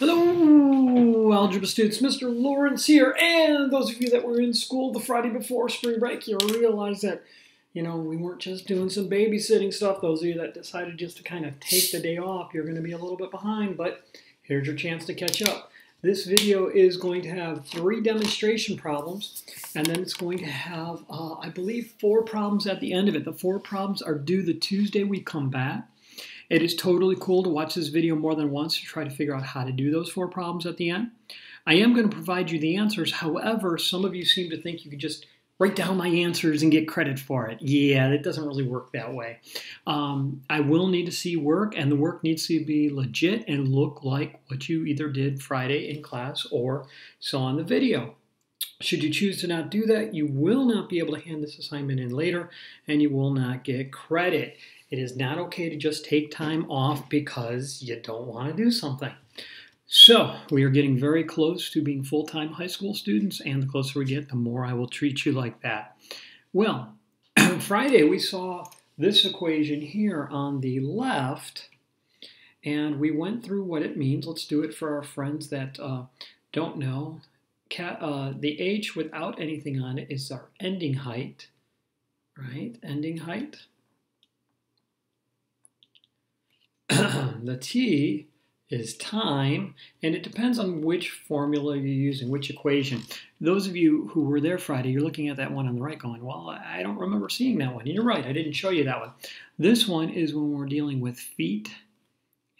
Hello, algebra students. Mr. Laurence here, and those of you that were in school the Friday before spring break, you realize that, you know, we weren't just doing some babysitting stuff. Those of you that decided just to kind of take the day off, you're going to be a little bit behind, but here's your chance to catch up. This video is going to have three demonstration problems, and then it's going to have, uh, I believe, four problems at the end of it. The four problems are due the Tuesday we come back. It is totally cool to watch this video more than once to try to figure out how to do those four problems at the end. I am going to provide you the answers. However, some of you seem to think you could just write down my answers and get credit for it. Yeah, it doesn't really work that way. Um, I will need to see work, and the work needs to be legit and look like what you either did Friday in class or saw in the video. Should you choose to not do that, you will not be able to hand this assignment in later, and you will not get credit. It is not okay to just take time off because you don't want to do something. So, we are getting very close to being full time high school students, and the closer we get, the more I will treat you like that. Well, Friday we saw this equation here on the left, and we went through what it means. Let's do it for our friends that uh, don't know. Uh, the h without anything on it is our ending height, right? Ending height. the t is time, and it depends on which formula you're using, which equation. Those of you who were there Friday, you're looking at that one on the right going, well, I don't remember seeing that one. You're right, I didn't show you that one. This one is when we're dealing with feet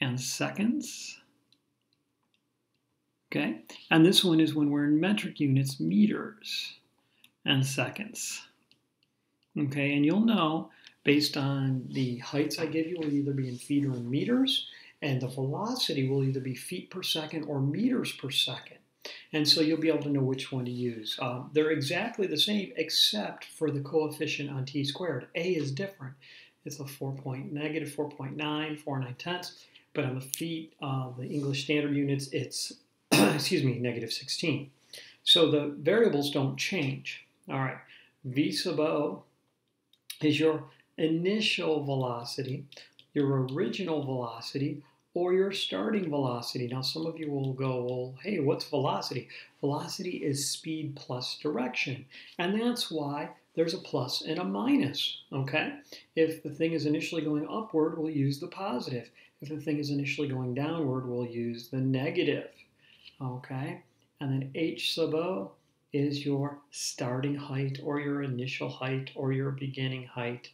and seconds. Okay, and this one is when we're in metric units, meters and seconds. Okay, and you'll know based on the heights I give you will either be in feet or in meters, and the velocity will either be feet per second or meters per second. And so you'll be able to know which one to use. Uh, they're exactly the same except for the coefficient on t squared. A is different. It's a 4 point, negative 4.9, 4 9 tenths. But on the feet, uh, the English standard units, it's, excuse me, negative 16. So the variables don't change. All right, V sub O is your initial velocity, your original velocity, or your starting velocity. Now, some of you will go, well, hey, what's velocity? Velocity is speed plus direction. And that's why there's a plus and a minus, okay? If the thing is initially going upward, we'll use the positive. If the thing is initially going downward, we'll use the negative, okay? And then h sub o is your starting height or your initial height or your beginning height.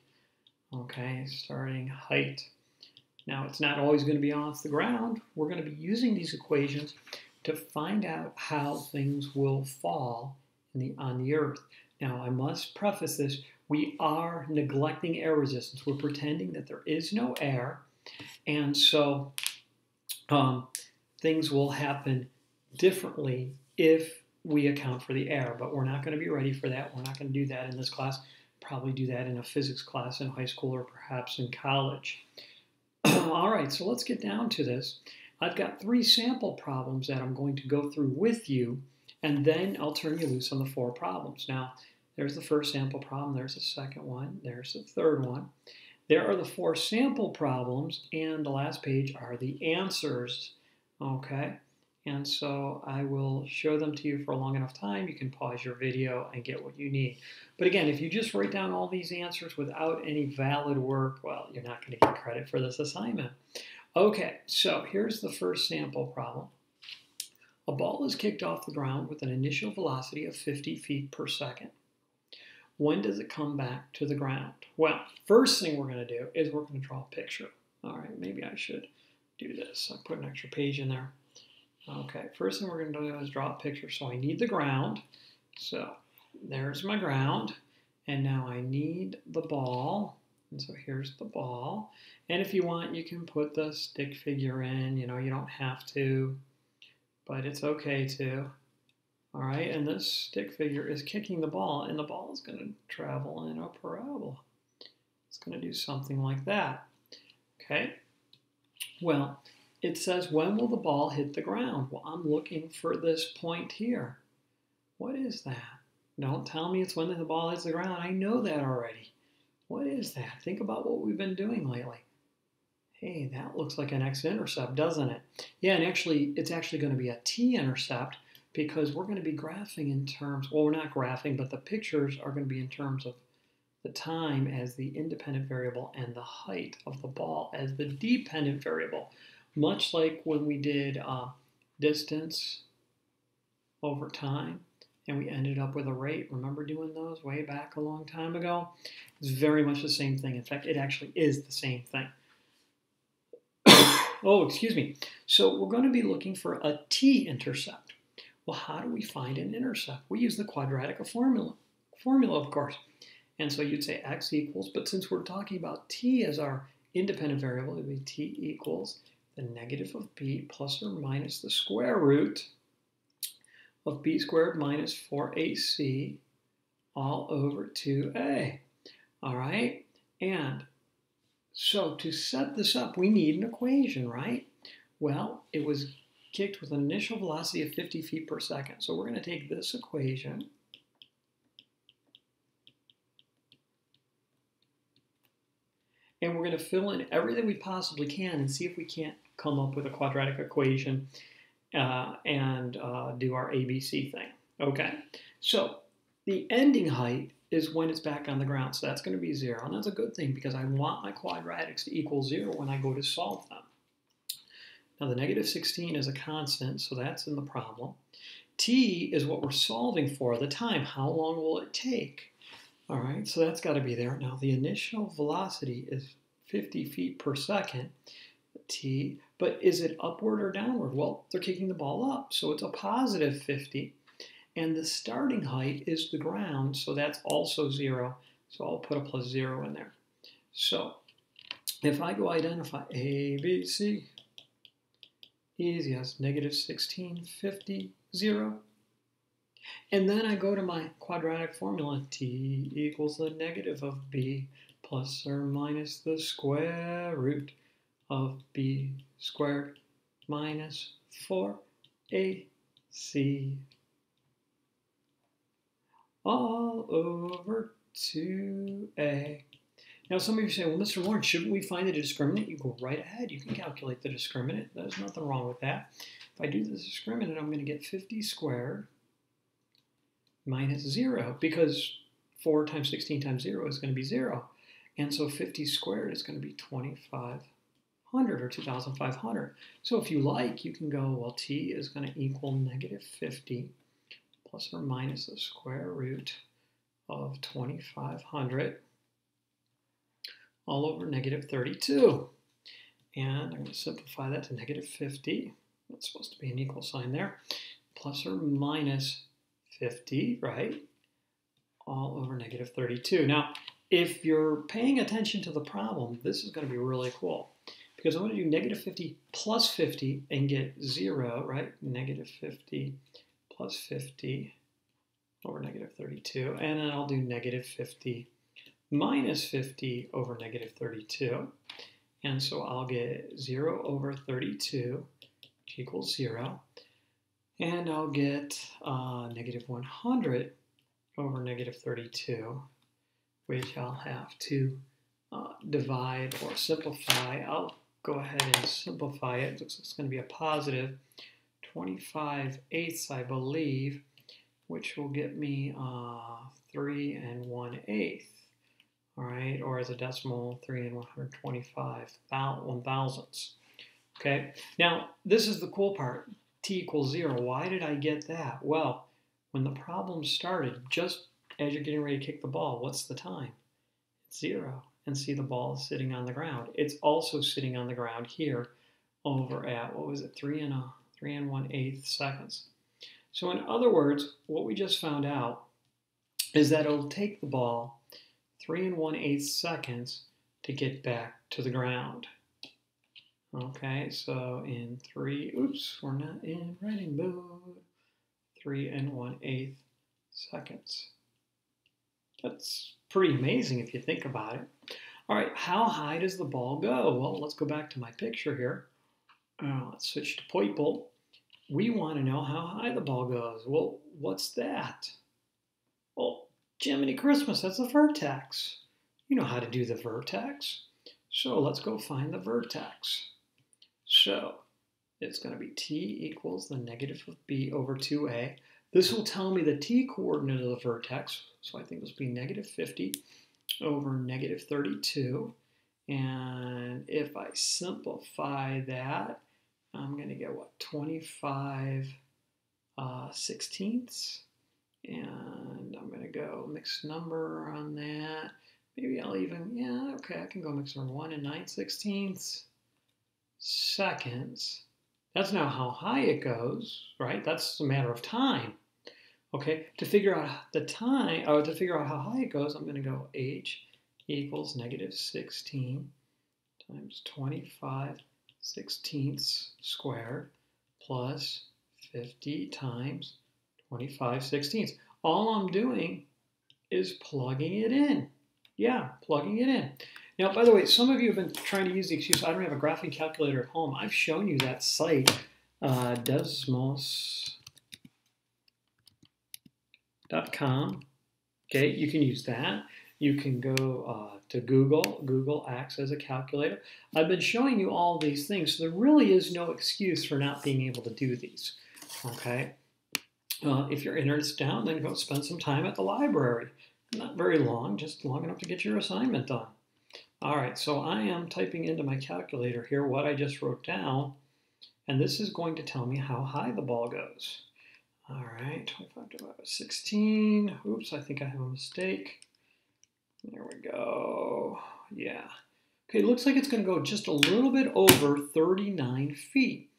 Okay, starting height. Now, it's not always going to be off the ground. We're going to be using these equations to find out how things will fall the, on the Earth. Now, I must preface this. We are neglecting air resistance. We're pretending that there is no air. And so um, things will happen differently if we account for the air. But we're not going to be ready for that. We're not going to do that in this class probably do that in a physics class in high school or perhaps in college. All right, so let's get down to this. I've got three sample problems that I'm going to go through with you, and then I'll turn you loose on the four problems. Now, there's the first sample problem, there's the second one, there's the third one. There are the four sample problems, and the last page are the answers, okay? And so I will show them to you for a long enough time. You can pause your video and get what you need. But again, if you just write down all these answers without any valid work, well, you're not going to get credit for this assignment. Okay, so here's the first sample problem. A ball is kicked off the ground with an initial velocity of 50 feet per second. When does it come back to the ground? Well, first thing we're going to do is we're going to draw a picture. All right, maybe I should do this. I put an extra page in there. Okay, first thing we're going to do is draw a picture. So I need the ground. So there's my ground. And now I need the ball. And so here's the ball. And if you want, you can put the stick figure in. You know, you don't have to, but it's okay to. All right, and this stick figure is kicking the ball, and the ball is going to travel in a parabola. It's going to do something like that. Okay? Well, it says, when will the ball hit the ground? Well, I'm looking for this point here. What is that? Don't tell me it's when the ball hits the ground. I know that already. What is that? Think about what we've been doing lately. Hey, that looks like an x-intercept, doesn't it? Yeah, and actually, it's actually going to be a t-intercept because we're going to be graphing in terms, well, we're not graphing, but the pictures are going to be in terms of the time as the independent variable and the height of the ball as the dependent variable. Much like when we did uh, distance over time and we ended up with a rate. Remember doing those way back a long time ago? It's very much the same thing. In fact, it actually is the same thing. oh, excuse me. So we're going to be looking for a t-intercept. Well, how do we find an intercept? We use the quadratic formula, formula, of course. And so you'd say x equals, but since we're talking about t as our independent variable, it would be t equals the negative of b plus or minus the square root of b squared minus 4ac all over 2a. All right? And so to set this up, we need an equation, right? Well, it was kicked with an initial velocity of 50 feet per second. So we're going to take this equation and we're going to fill in everything we possibly can and see if we can't come up with a quadratic equation uh, and uh, do our ABC thing. Okay, so the ending height is when it's back on the ground, so that's going to be zero, and that's a good thing because I want my quadratics to equal zero when I go to solve them. Now the negative 16 is a constant, so that's in the problem. T is what we're solving for, the time. How long will it take? All right, so that's got to be there. Now the initial velocity is 50 feet per second, T, but is it upward or downward? Well, they're kicking the ball up, so it's a positive 50. And the starting height is the ground, so that's also zero. So I'll put a plus zero in there. So if I go identify A, B, C, easy as negative 16, 50, 0. And then I go to my quadratic formula, t equals the negative of b plus or minus the square root of b squared minus 4ac all over 2a. Now, some of you say, well, Mr. Laurence, shouldn't we find the discriminant? You go right ahead. You can calculate the discriminant. There's nothing wrong with that. If I do the discriminant, I'm going to get 50 squared minus 0 because 4 times 16 times 0 is going to be 0. And so 50 squared is going to be 2,500 or 2,500. So if you like, you can go, well, t is going to equal negative 50 plus or minus the square root of 2,500 all over negative 32. And I'm going to simplify that to negative 50. That's supposed to be an equal sign there. Plus or minus 50, right? All over negative 32. Now, if you're paying attention to the problem, this is going to be really cool. Because I'm going to do negative 50 plus 50 and get 0, right? Negative 50 plus 50 over negative 32. And then I'll do negative 50 minus 50 over negative 32. And so I'll get 0 over 32, which equals 0. And I'll get uh, negative 100 over negative 32, which I'll have to uh, divide or simplify. I'll go ahead and simplify it. It looks like it's going to be a positive 25 eighths, I believe, which will get me uh, 3 and 1 eighth all right, or as a decimal, 3 and 125 one thousandths. Okay, now this is the cool part, t equals 0. Why did I get that? Well, when the problem started, just as you're getting ready to kick the ball, what's the time? It's 0. And see the ball sitting on the ground. It's also sitting on the ground here over at, what was it, 3 and, a, 3 and 1 eighth seconds. So in other words, what we just found out is that it'll take the ball 3 and 1 8 seconds to get back to the ground. Okay, so in 3, oops, we're not in writing mode. 3 and one eighth seconds. That's pretty amazing if you think about it. All right, how high does the ball go? Well, let's go back to my picture here. Uh, let's switch to Poiple. We want to know how high the ball goes. Well, what's that? Well, Jiminy Christmas, that's the vertex. You know how to do the vertex. So let's go find the vertex. So it's going to be t equals the negative of b over 2a. This will tell me the t coordinate of the vertex. So I think this will be negative 50 over negative 32. And if I simplify that, I'm going to get what, 25 uh, sixteenths. And I'm going to go mixed number on that. Maybe I'll even, yeah, okay, I can go mixed number 1 and 9 sixteenths seconds. That's now how high it goes, right? That's a matter of time. Okay, to figure out the time, or to figure out how high it goes, I'm going to go h equals negative 16 times 25 sixteenths squared plus 50 times 25 sixteenths. All I'm doing is plugging it in. Yeah, plugging it in. Now, by the way, some of you have been trying to use the excuse, I don't have a graphing calculator at home. I've shown you that site, uh, desmos.com. Okay, you can use that. You can go uh, to Google. Google acts as a calculator. I've been showing you all these things, so there really is no excuse for not being able to do these. Okay? Uh, if your internet's down, then go spend some time at the library. Not very long, just long enough to get your assignment done. All right, so I am typing into my calculator here what I just wrote down, and this is going to tell me how high the ball goes. All right, 25 divided by 16. Oops, I think I have a mistake. There we go. Yeah. Okay, looks like it's going to go just a little bit over 39 feet.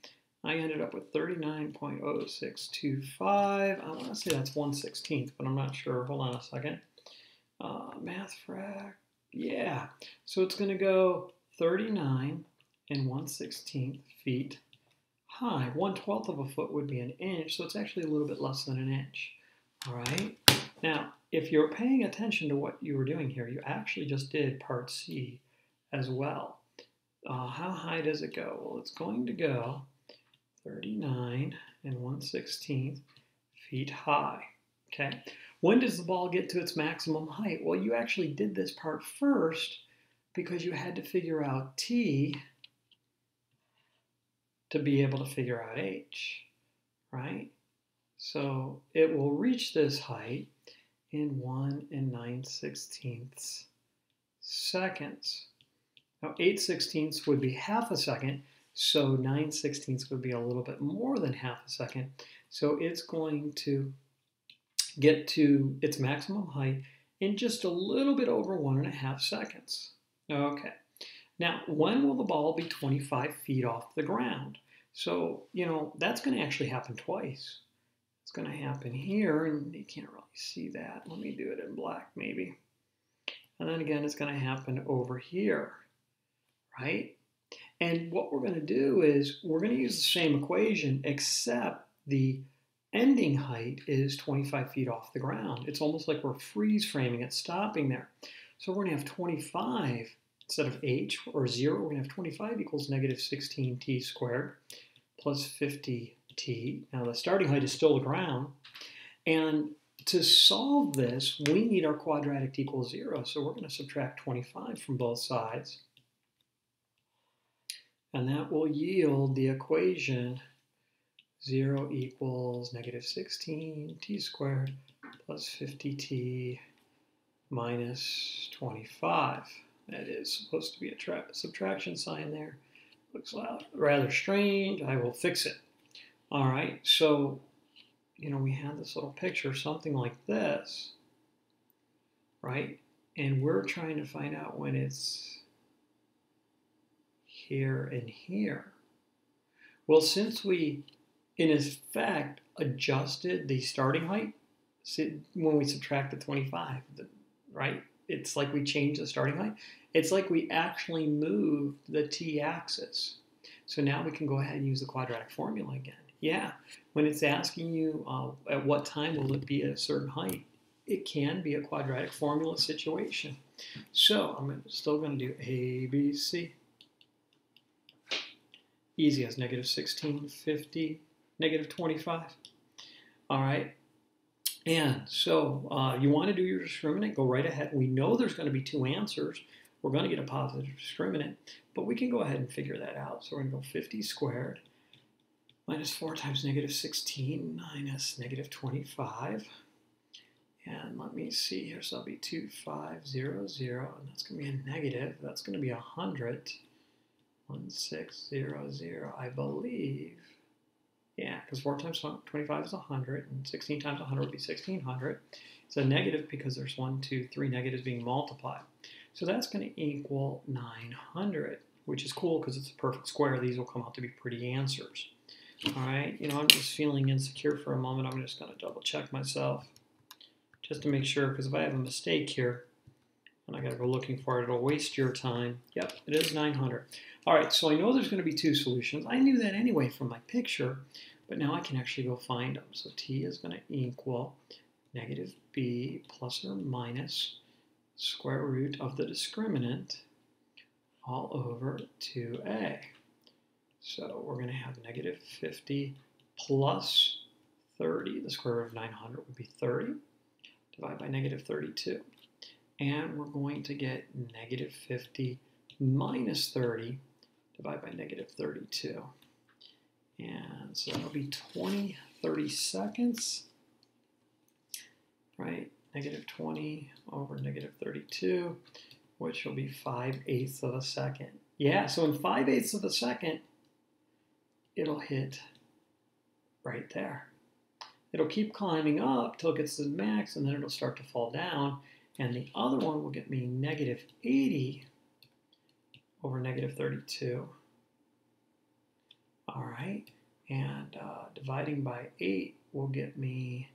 I ended up with 39.0625. I want to say that's 1 16th, but I'm not sure. Hold on a second. Uh, math frac. Yeah. So it's going to go 39 and 1 16th feet high. 1 12th of a foot would be an inch, so it's actually a little bit less than an inch. All right. Now, if you're paying attention to what you were doing here, you actually just did part C as well. Uh, how high does it go? Well, it's going to go 39 and 1 16th feet high. Okay. When does the ball get to its maximum height? Well, you actually did this part first because you had to figure out T to be able to figure out H, right? So it will reach this height in 1 and 9 sixteenths seconds. Now 8 sixteenths would be half a second, so 9 sixteenths would be a little bit more than half a second. So it's going to get to its maximum height in just a little bit over one and a half seconds. Okay. Now, when will the ball be 25 feet off the ground? So, you know, that's going to actually happen twice. It's going to happen here, and you can't really see that. Let me do it in black, maybe. And then again, it's going to happen over here, right? And what we're going to do is we're going to use the same equation, except the ending height is 25 feet off the ground. It's almost like we're freeze framing it, stopping there. So we're going to have 25 instead of h or 0, we're going to have 25 equals negative 16t squared plus 50t. Now the starting height is still the ground. And to solve this, we need our quadratic to equal 0. So we're going to subtract 25 from both sides. And that will yield the equation 0 equals negative 16 t squared plus 50t minus 25. That is supposed to be a subtraction sign there. Looks rather strange. I will fix it. All right, so, you know, we have this little picture, something like this, right? And we're trying to find out when it's here and here. Well, since we in effect adjusted the starting height when we subtract the 25, right? It's like we changed the starting height. It's like we actually moved the t-axis. So now we can go ahead and use the quadratic formula again. Yeah, when it's asking you uh, at what time will it be at a certain height, it can be a quadratic formula situation. So I'm still going to do A, B, C. Easy as negative 16, 50, negative 25. All right. And so uh, you want to do your discriminant, go right ahead. We know there's going to be two answers. we're going to get a positive discriminant, but we can go ahead and figure that out. So we're going to go 50 squared minus 4 times negative 16 minus negative 25. And let me see here, so that'll be 2500, and that's going to be a negative. That's going to be 100. 1600, I believe. Yeah, because 4 times 25 is 100, and 16 times 100 would be 1600. It's a negative because there's one, two, three negatives being multiplied. So that's going to equal 900, which is cool because it's a perfect square. These will come out to be pretty answers. All right, you know, I'm just feeling insecure for a moment. I'm just going to double check myself just to make sure, because if I have a mistake here, and I got to go looking for it, it'll waste your time. Yep, it is 900. All right, so I know there's going to be two solutions. I knew that anyway from my picture, but now I can actually go find them. So t is going to equal negative b plus or minus square root of the discriminant all over 2a. So we're going to have negative 50 plus 30. The square root of 900 would be 30. divided by negative 32. And we're going to get negative 50 minus 30. divided by negative 32. And so that'll be 20 30 seconds, right? Negative 20 over negative 32, which will be 5 eighths of a second. Yeah, so in 5 eighths of a second, it'll hit right there. It'll keep climbing up till it gets to the max, and then it'll start to fall down. And the other one will get me negative 80 over negative 32. All right, and uh, dividing by 8 will get me,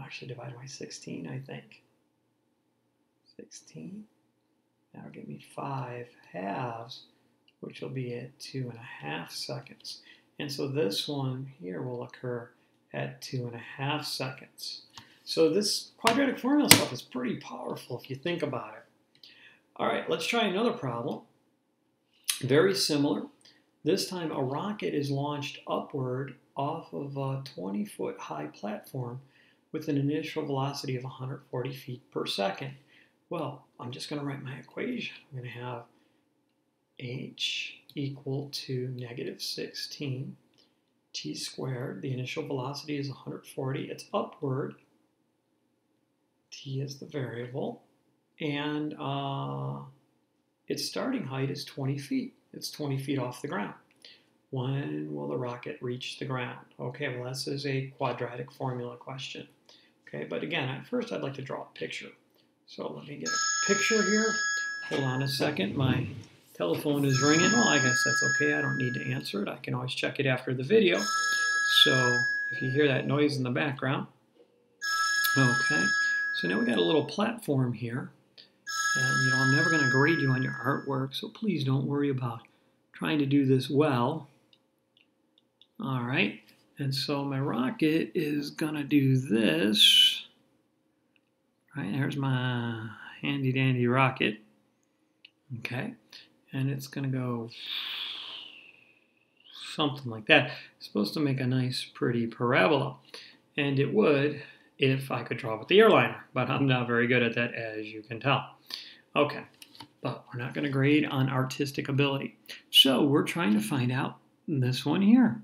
actually divide by 16, I think. 16. That'll give me 5 halves, which will be at 2 and a half seconds. And so this one here will occur at 2 and a half seconds. So this quadratic formula stuff is pretty powerful if you think about it. All right, let's try another problem. Very similar. This time a rocket is launched upward off of a 20 foot high platform with an initial velocity of 140 feet per second. Well, I'm just going to write my equation. I'm going to have h equal to negative 16 t squared. The initial velocity is 140. It's upward. T is the variable. And uh, its starting height is 20 feet. It's 20 feet off the ground. When will the rocket reach the ground? Okay, well, this is a quadratic formula question. Okay, but again, at first I'd like to draw a picture. So let me get a picture here. Hold on a second. My telephone is ringing. Well, I guess that's okay. I don't need to answer it. I can always check it after the video. So if you hear that noise in the background. Okay, so now we got a little platform here. And, you know, I'm never going to grade you on your artwork, so please don't worry about trying to do this well. All right, and so my rocket is going to do this. Right, there's my handy dandy rocket. Okay, and it's going to go something like that. It's supposed to make a nice, pretty parabola. And it would if I could draw with the airliner, but I'm not very good at that, as you can tell. Okay, but we're not going to grade on artistic ability. So we're trying to find out this one here,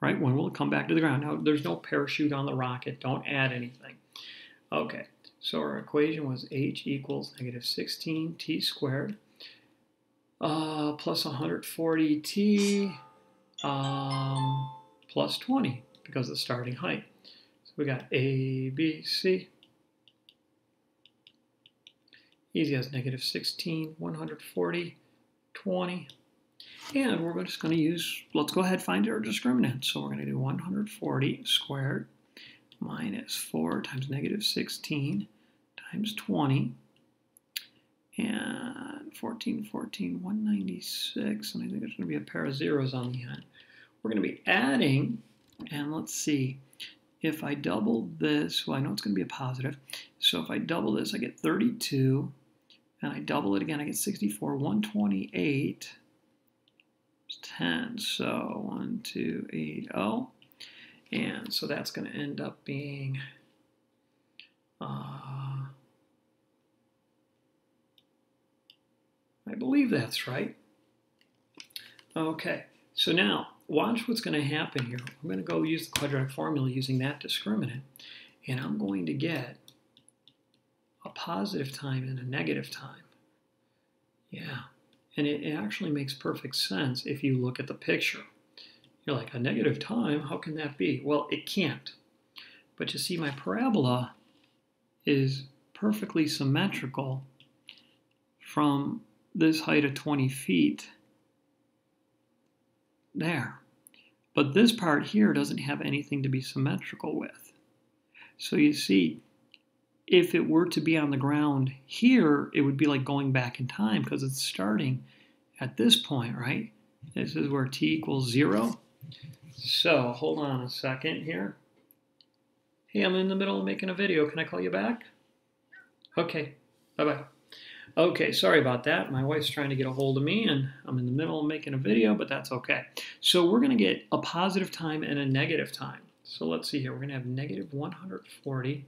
right? When will it come back to the ground? Now, there's no parachute on the rocket. Don't add anything. Okay, so our equation was h equals negative 16 t squared uh, plus 140t um, plus 20 because of the starting height. We got A, B, C. Easy as negative 16, 140, 20. And we're just going to use, let's go ahead and find our discriminant. So we're going to do 140 squared minus 4 times negative 16 times 20. And 14, 14, 196. And I think there's going to be a pair of zeros on the end. We're going to be adding, and let's see, if I double this, well, I know it's going to be a positive. So if I double this, I get 32 and I double it again, I get 64, 128, 10. So 1, 2, 8, 0. And so that's going to end up being uh, I believe that's right. Okay, so now watch what's going to happen here. I'm going to go use the quadratic formula using that discriminant, and I'm going to get a positive time and a negative time. Yeah, and it, it actually makes perfect sense if you look at the picture. You're like, a negative time? How can that be? Well, it can't. But you see, my parabola is perfectly symmetrical from this height of 20 feet there. But this part here doesn't have anything to be symmetrical with. So you see, if it were to be on the ground here, it would be like going back in time because it's starting at this point, right? This is where t equals 0. So hold on a second here. Hey, I'm in the middle of making a video. Can I call you back? Okay, bye-bye. Okay, sorry about that. My wife's trying to get a hold of me, and I'm in the middle of making a video, but that's okay. So we're going to get a positive time and a negative time. So let's see here. We're going to have negative 140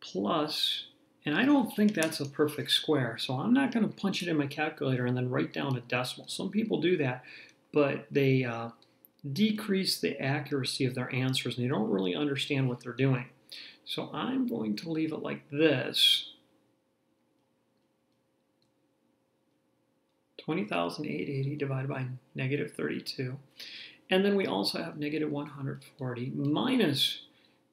plus, and I don't think that's a perfect square, so I'm not going to punch it in my calculator and then write down a decimal. Some people do that, but they uh, decrease the accuracy of their answers, and they don't really understand what they're doing. So I'm going to leave it like this 20,880 divided by negative 32. And then we also have negative 140 minus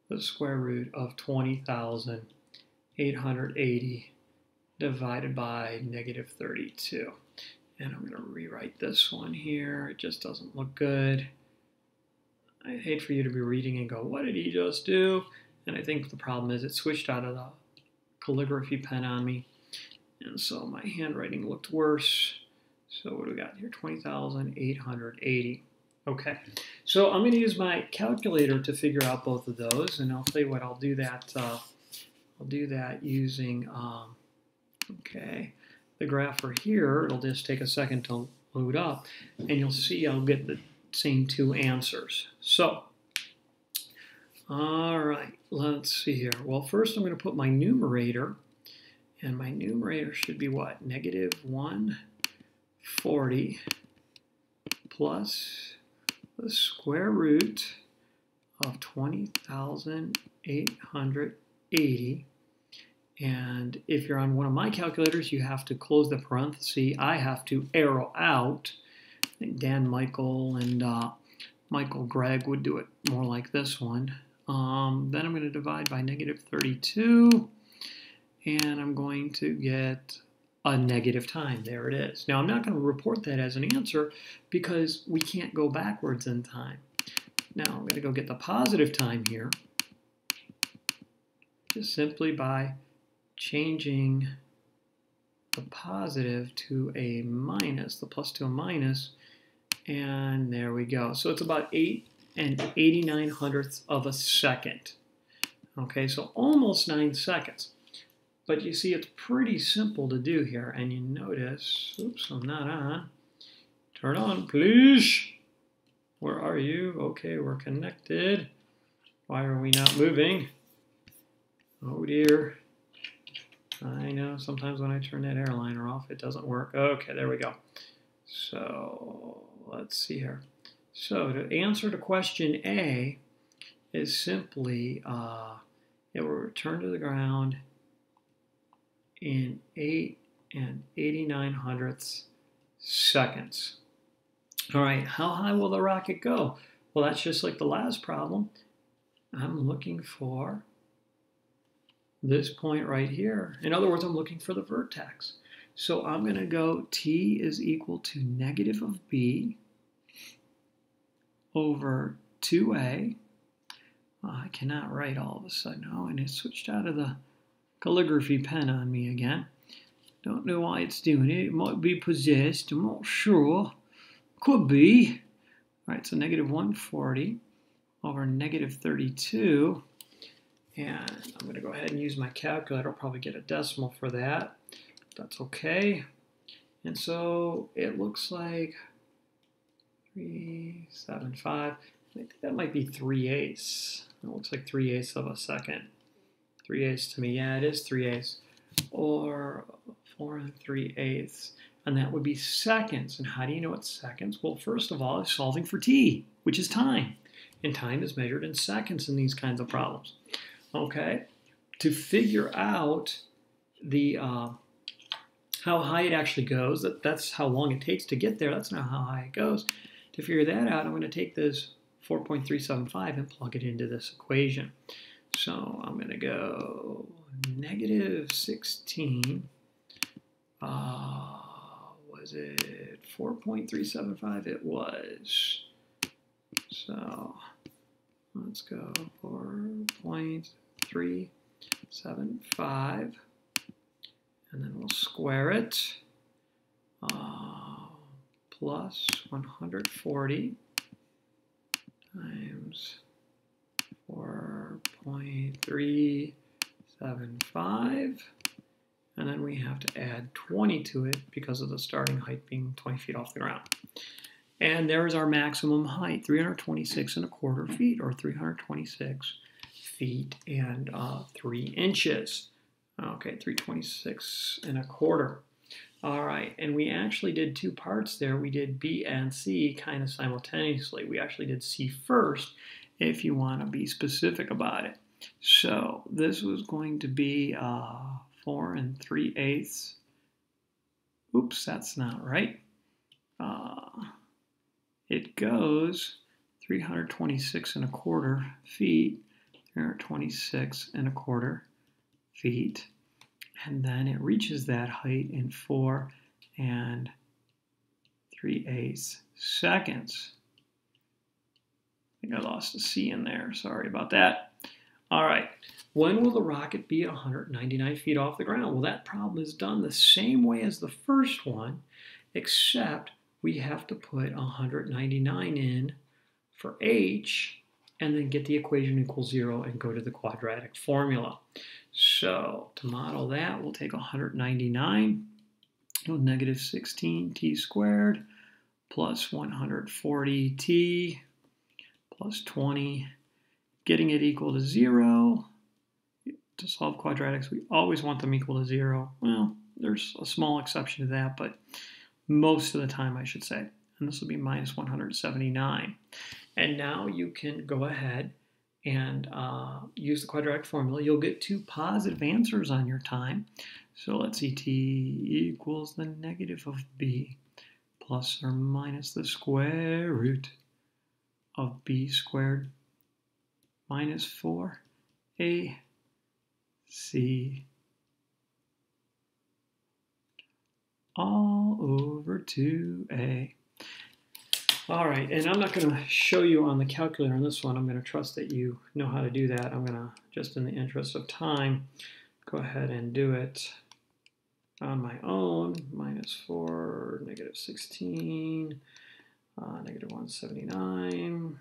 the square root of 20,880 divided by negative 32. And I'm going to rewrite this one here. It just doesn't look good. I hate for you to be reading and go, what did he just do? And I think the problem is it switched out of the calligraphy pen on me. And so my handwriting looked worse. So what do we got here? 20,880. Okay, so I'm going to use my calculator to figure out both of those, and I'll tell you what, I'll do that, uh, I'll do that using, um, okay, the graph for here, it'll just take a second to load up, and you'll see I'll get the same two answers. So, all right, let's see here. Well, first I'm going to put my numerator, and my numerator should be what? Negative 1 40 plus the square root of 20,880. And if you're on one of my calculators, you have to close the parenthesis. I have to arrow out. Dan Michael and uh, Michael Gregg would do it more like this one. Um, then I'm going to divide by negative 32. And I'm going to get a negative time. There it is. Now, I'm not going to report that as an answer because we can't go backwards in time. Now, I'm going to go get the positive time here just simply by changing the positive to a minus, the plus to a minus, and there we go. So it's about 8 and 89 hundredths of a second. Okay, so almost 9 seconds. But you see, it's pretty simple to do here. And you notice, oops, I'm not on. Turn on, please. Where are you? Okay, we're connected. Why are we not moving? Oh dear. I know sometimes when I turn that airliner off, it doesn't work. Okay, there we go. So let's see here. So to answer to question A is simply uh, it will return to the ground in 8 and 89 hundredths seconds. All right, how high will the rocket go? Well, that's just like the last problem. I'm looking for this point right here. In other words, I'm looking for the vertex. So I'm going to go t is equal to negative of b over 2a. Oh, I cannot write all of a sudden. Oh, and it switched out of the calligraphy pen on me again. Don't know why it's doing it. It might be possessed. I'm not sure. Could be. All right, so negative 140 over negative 32. And I'm going to go ahead and use my calculator. I'll probably get a decimal for that. That's okay. And so it looks like 375. I think that might be 3 eighths. It looks like 3 eighths of a second. 3 eighths to me. Yeah, it is 3 eighths. Or 4 and 3 eighths. and that would be seconds. And how do you know it's seconds? Well, first of all, it's solving for t, which is time. And time is measured in seconds in these kinds of problems. Okay? To figure out the uh, how high it actually goes, that, that's how long it takes to get there, that's not how high it goes. To figure that out, I'm going to take this 4.375 and plug it into this equation. So I'm going to go negative 16, uh, was it 4.375? It was. So let's go 4.375 and then we'll square it. Uh, plus 140 times 4.375 and then we have to add 20 to it because of the starting height being 20 feet off the ground. And there is our maximum height, 326 and a quarter feet, or 326 feet and uh, 3 inches. Okay, 326 and a quarter. All right, and we actually did two parts there. We did B and C kind of simultaneously. We actually did C first, if you want to be specific about it. So this was going to be uh, 4 and 3 eighths. Oops, that's not right. Uh, it goes 326 and a quarter feet, 326 and a quarter feet, and then it reaches that height in 4 and 3 eighths seconds. I think I lost a C in there. Sorry about that. All right. When will the rocket be 199 feet off the ground? Well, that problem is done the same way as the first one, except we have to put 199 in for h, and then get the equation equal zero and go to the quadratic formula. So to model that, we'll take 199, well, negative 16 t squared plus 140t plus 20, getting it equal to zero to solve quadratics, we always want them equal to zero. Well, there's a small exception to that, but most of the time I should say. And this will be minus 179. And now you can go ahead and uh, use the quadratic formula. You'll get two positive answers on your time. So let's see, t equals the negative of b plus or minus the square root of b squared minus 4ac all over 2a. All right, and I'm not going to show you on the calculator on this one. I'm going to trust that you know how to do that. I'm going to, just in the interest of time, go ahead and do it on my own. Minus 4, negative 16, uh, negative 179.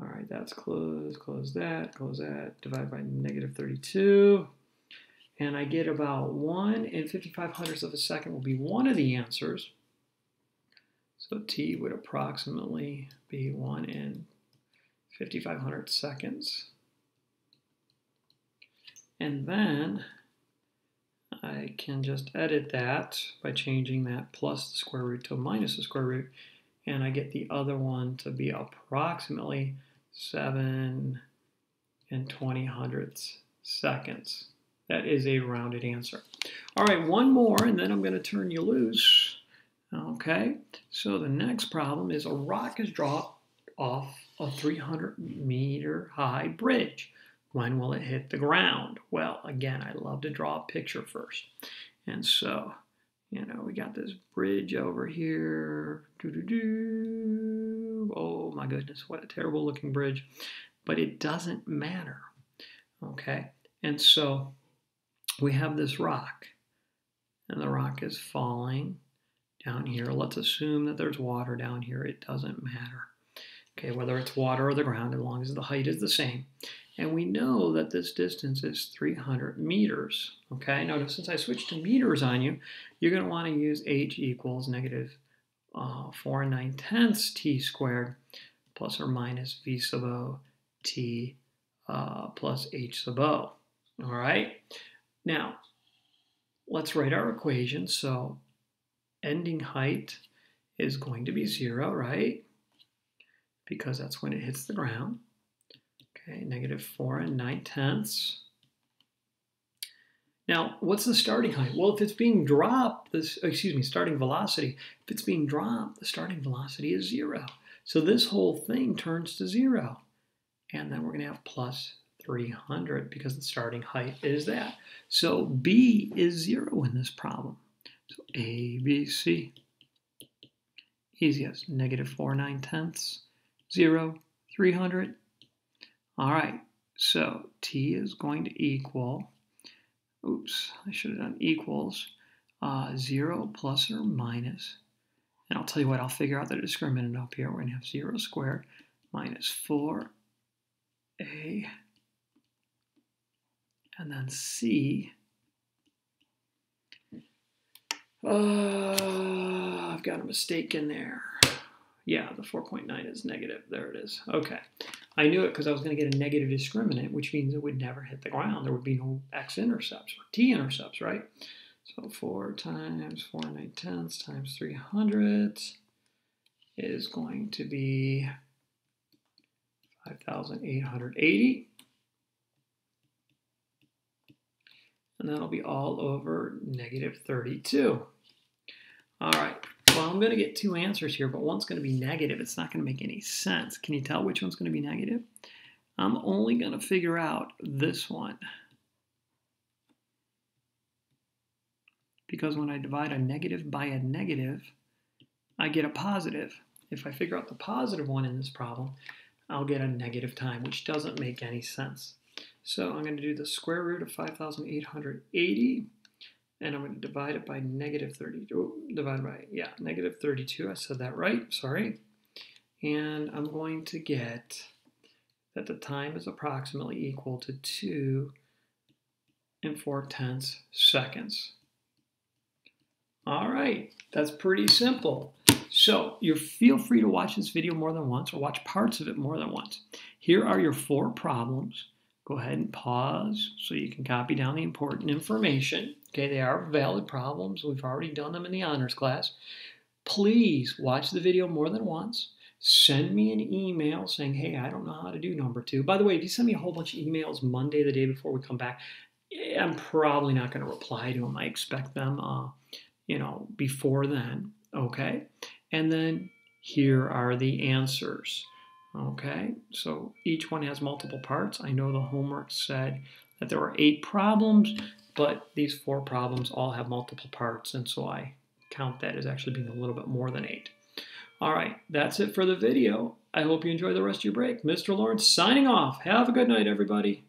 All right, that's closed. Close that, close that. Divide by negative 32. And I get about 1 and 55 hundredths of a second will be one of the answers. So t would approximately be 1 in 5500 seconds. And then I can just edit that by changing that plus the square root to minus the square root and I get the other one to be approximately 7 and 20 hundredths seconds. That is a rounded answer. All right, one more, and then I'm going to turn you loose. Okay, so the next problem is a rock is dropped off a 300 meter high bridge. When will it hit the ground? Well, again, I love to draw a picture first. And so you know, we got this bridge over here. Doo -doo -doo. Oh my goodness, what a terrible looking bridge. But it doesn't matter. Okay, and so we have this rock, and the rock is falling down here. Let's assume that there's water down here. It doesn't matter. Okay, whether it's water or the ground, as long as the height is the same. And we know that this distance is 300 meters. Okay, notice since I switched to meters on you, you're going to want to use h equals negative uh, 4 and 9 tenths t squared plus or minus v sub o t uh, plus h sub o. All right, now let's write our equation. So ending height is going to be zero, right? Because that's when it hits the ground. Okay, negative four and nine tenths. Now, what's the starting height? Well, if it's being dropped, this excuse me, starting velocity, if it's being dropped, the starting velocity is zero. So this whole thing turns to zero. And then we're going to have plus 300 because the starting height is that. So B is zero in this problem. So A, B, C. Easy as negative 4 9 tenths, 0, 300. All right, so T is going to equal, oops, I should have done equals, uh, 0 plus or minus, and I'll tell you what, I'll figure out the discriminant up here. We're going to have 0 squared minus 4a, and then C Uh, I've got a mistake in there. Yeah, the 4.9 is negative. There it is. Okay. I knew it because I was going to get a negative discriminant, which means it would never hit the ground. There would be no x-intercepts or t-intercepts, right? So 4 times 4 9 tenths times 300 is going to be 5,880. And that'll be all over negative 32. All right, well, I'm going to get two answers here, but one's going to be negative. It's not going to make any sense. Can you tell which one's going to be negative? I'm only going to figure out this one. Because when I divide a negative by a negative, I get a positive. If I figure out the positive one in this problem, I'll get a negative time, which doesn't make any sense. So I'm going to do the square root of 5,880 and I'm going to divide it by negative 32. Oh, divide by, yeah, negative 32. I said that right, sorry. And I'm going to get that the time is approximately equal to 2 and 4 tenths seconds. All right, that's pretty simple. So you feel free to watch this video more than once or watch parts of it more than once. Here are your four problems. Go ahead and pause so you can copy down the important information. Okay, they are valid problems. We've already done them in the honors class. Please watch the video more than once. Send me an email saying, hey, I don't know how to do number two. By the way, if you send me a whole bunch of emails Monday, the day before we come back, I'm probably not going to reply to them. I expect them, uh, you know, before then. Okay. And then here are the answers. Okay, so each one has multiple parts. I know the homework said that there were eight problems, but these four problems all have multiple parts, and so I count that as actually being a little bit more than eight. All right, that's it for the video. I hope you enjoy the rest of your break. Mr. Laurence signing off. Have a good night, everybody.